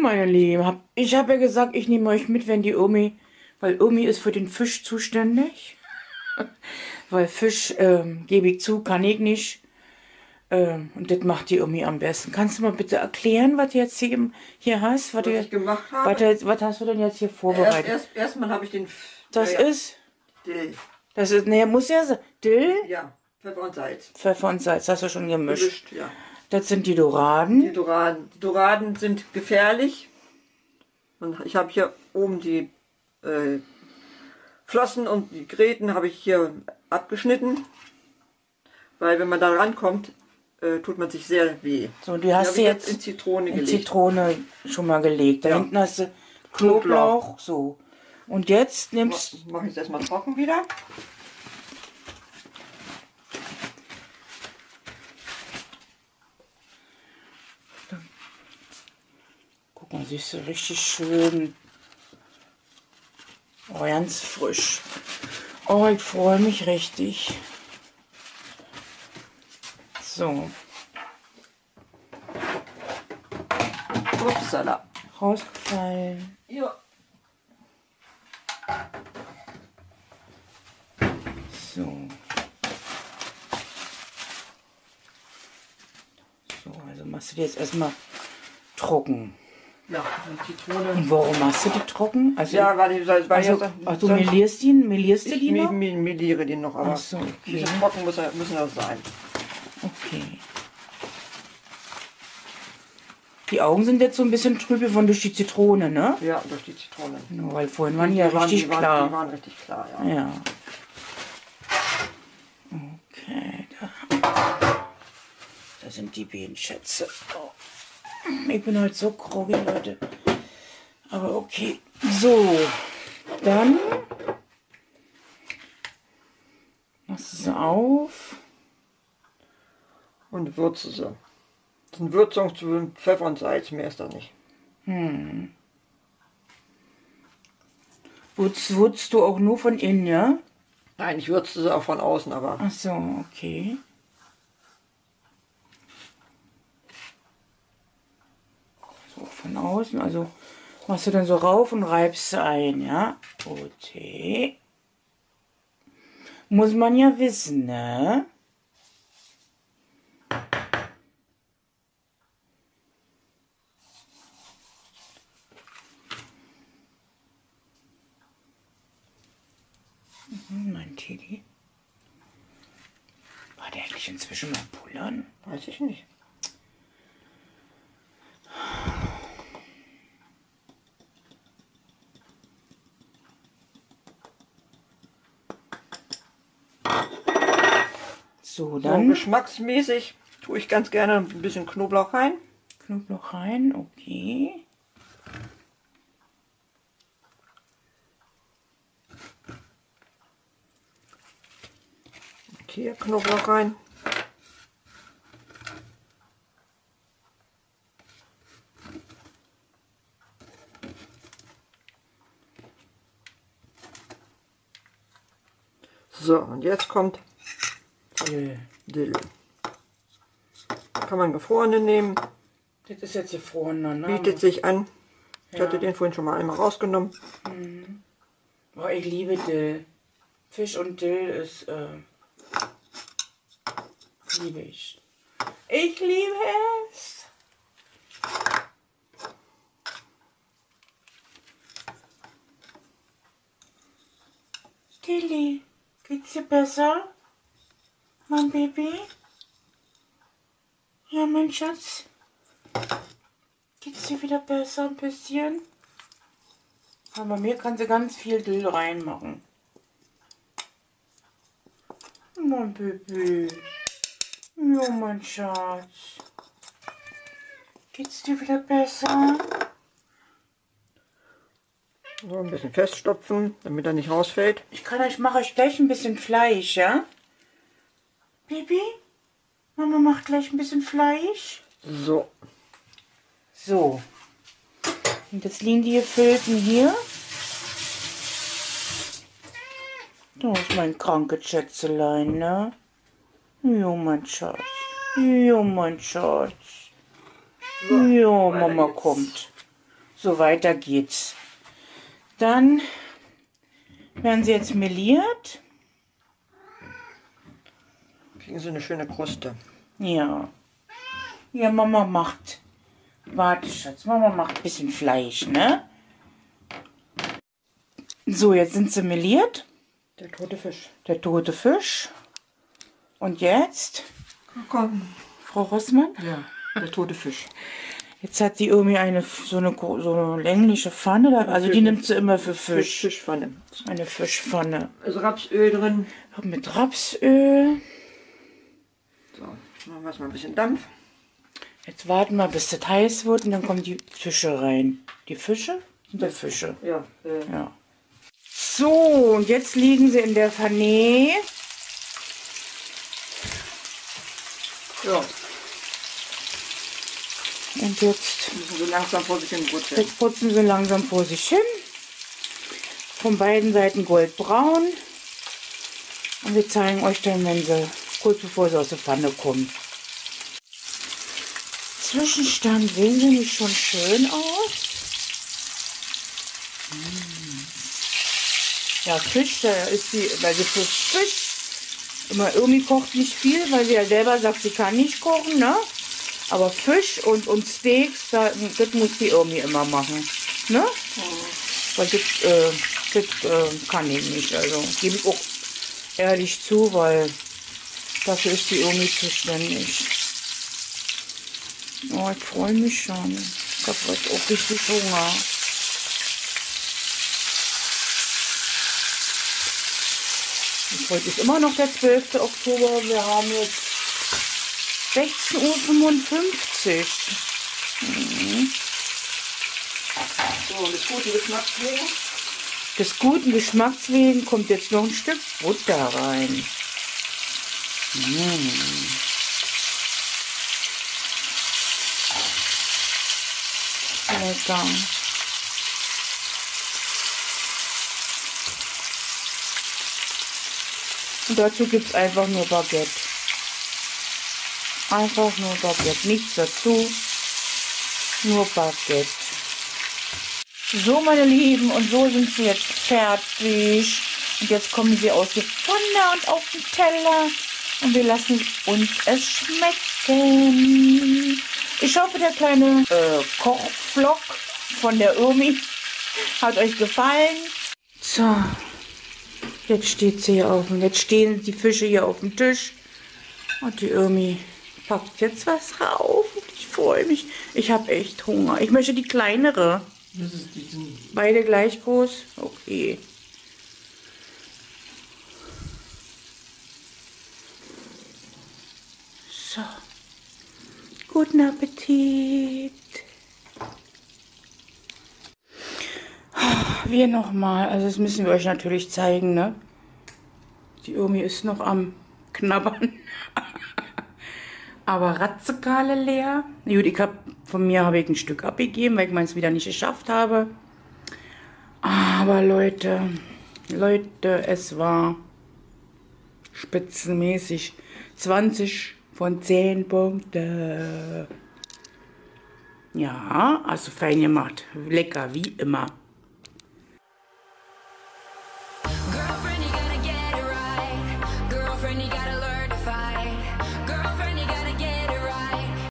meine Lieben, hab, ich habe ja gesagt, ich nehme euch mit, wenn die Omi, weil Omi ist für den Fisch zuständig. weil Fisch, ähm, gebe ich zu, kann ich nicht. Ähm, und das macht die Omi am besten. Kannst du mal bitte erklären, was du jetzt hier, hier hast? Was, Was du, ich gemacht habe. was, was hast du denn jetzt hier vorbereitet? Erst, erst, erstmal habe ich den. Das ja, ist, Dill. das ist, ne, muss ja sein. Dill, Ja, Pfeffer und Salz. Pfeffer und Salz, hast du schon gemischt. Gemischt, ja. Das sind die Doraden. Die Doraden. Die Doraden sind gefährlich. Und ich habe hier oben die äh, Flossen und die Gräten habe ich hier abgeschnitten. Weil wenn man da rankommt, äh, tut man sich sehr weh. So, die hast du jetzt in Zitrone in gelegt. Zitrone schon mal gelegt. Da Ja. hinten hast du Knoblauch, so. Und jetzt nimmst Mache ich es erstmal trocken wieder. Siehst du, richtig schön. Oh, ganz frisch. Oh, ich freue mich richtig. So, Upsala. rausgefallen. Ja. So. So, also machst du die jetzt erstmal trocken. Ja, die Zitrone. Und warum machst du die trocken? Also, Ja, weil ich, weil also, ja, ach, du melierst die, melierst du ich die noch? mi- meliere die noch, aber Ach so, okay. trocken muss er, müssen das sein. Okay. Die Augen sind jetzt so ein bisschen trübe von durch die Zitrone, ne? Ja, durch die Zitrone. Nur weil vorhin waren die ja richtig die waren, klar. Die waren richtig klar, ja. Ja. Okay, da. Da sind die Bienenschätze. Oh. Ich bin heute so groggy, Leute. Aber okay. So. Dann. Machst du sie auf. Und würze sie. Das sind Würzung zu Pfeffer und Salz, mehr ist da nicht. Wurzt, wurzt du auch nur von innen, ja? Nein, ich würze sie auch von außen, aber Ach so, okay. So, von außen, also machst du dann so rauf und reibst ein, ja? Okay. Muss man ja wissen, ne? Mhm, Mein Teddy. War der eigentlich inzwischen mal pullern? weiß ich nicht. So, So, dann geschmacksmäßig tue ich ganz gerne ein bisschen Knoblauch rein. Knoblauch rein, okay. Hier Knoblauch rein. So, und jetzt kommt Dill. Dill. Kann man gefrorene nehmen, Das ist jetzt gefrorener, ne? bietet sich an. Ich Ja. hatte den vorhin schon mal einmal rausgenommen. Boah, ich liebe Dill. Fisch und Dill ist, äh, liebe ich. Ich liebe es. Tilly, geht's dir besser? Mein Baby? Ja, mein Schatz. Geht's dir wieder besser ein bisschen? Aber mir kann sie ganz viel Dill reinmachen. Mein Baby. Ja, mein Schatz. Geht's dir wieder besser? So, ein bisschen feststopfen, damit er nicht rausfällt. Ich kann euch, mache euch gleich ein bisschen Fleisch, ja? Baby? Mama macht gleich ein bisschen Fleisch. So, So. Und jetzt liegen die gefüllten hier. Da ist mein kranke Schätzelein, ne? Ja, mein Schatz. Ja, mein Schatz. Ja, weiter Mama geht's. kommt. So weiter geht's. Dann werden sie jetzt meliert. Kriegen sie eine schöne Kruste. Ja. Ja, Mama macht. Warte, Schatz. Mama macht ein bisschen Fleisch, ne? So, jetzt sind sie meliert. Der tote Fisch. Der tote Fisch. Und jetzt, Komm. Frau Rossmann? Ja, der tote Fisch. Jetzt hat die irgendwie eine so eine, so eine längliche Pfanne. Da, also die nimmt sie immer für Fisch, Fisch. Fischpfanne. Eine Fischpfanne. Also Rapsöl drin. Mit Rapsöl. So, machen wir mal ein bisschen Dampf. Jetzt warten wir, bis das heiß wird und dann kommen die Fische rein. Die Fische? Sind das Fische? Ja, äh, Ja. So, und jetzt liegen sie in der Pfanne. ja. Und jetzt, Müssen so langsam vor sich hin brutzeln. jetzt putzen sie langsam vor sich hin. Von beiden Seiten goldbraun. Und wir zeigen euch dann, wenn sie kurz bevor sie aus der Pfanne kommen. Zwischenstand sehen sie nicht schon schön aus. Mm. Ja, Fisch, da ist die, weil sie für Fisch immer irgendwie kocht nicht viel, weil sie ja selber sagt, sie kann nicht kochen, ne? Aber Fisch und, und Steaks, da, das muss die irgendwie immer machen, ne? Weil das, äh, das äh, kann ich nicht, also gebe ich auch ehrlich zu, weil dafür ist die irgendwie zuständig. Oh, ich freue mich schon. Ich habe heute auch richtig Hunger. Und heute ist immer noch der 12. Oktober. Wir haben jetzt 16.55 Uhr. So, und das gute Geschmacks wegen. Des guten Geschmacks wegen kommt jetzt noch ein Stück Butter rein. Mm. Lecker. Und dazu gibt es einfach nur Baguette. Einfach nur Baguette. Nichts dazu. Nur Baguette. So, meine Lieben, und so sind sie jetzt fertig. Und jetzt kommen sie aus der Pfanne und auf den Teller. Und wir lassen uns es schmecken. Ich hoffe, der kleine äh, Kochvlog von der Omi hat euch gefallen. So, jetzt steht sie hier auf dem, jetzt stehen die Fische hier auf dem Tisch. Und die Omi packt jetzt was rauf. Und ich freue mich. Ich habe echt Hunger. Ich möchte die kleinere. Beide gleich groß? Okay. So. Guten Appetit. Wir nochmal. Also das müssen wir euch natürlich zeigen, ne? Die Omi ist noch am Knabbern. Aber Ratzekale leer. Gut, ich hab, von mir habe ich ein Stück abgegeben, weil ich meins wieder nicht geschafft habe. Aber Leute, Leute, es war spitzenmäßig. 20 von 10 Punkte. Ja, also fein gemacht. Lecker, wie immer.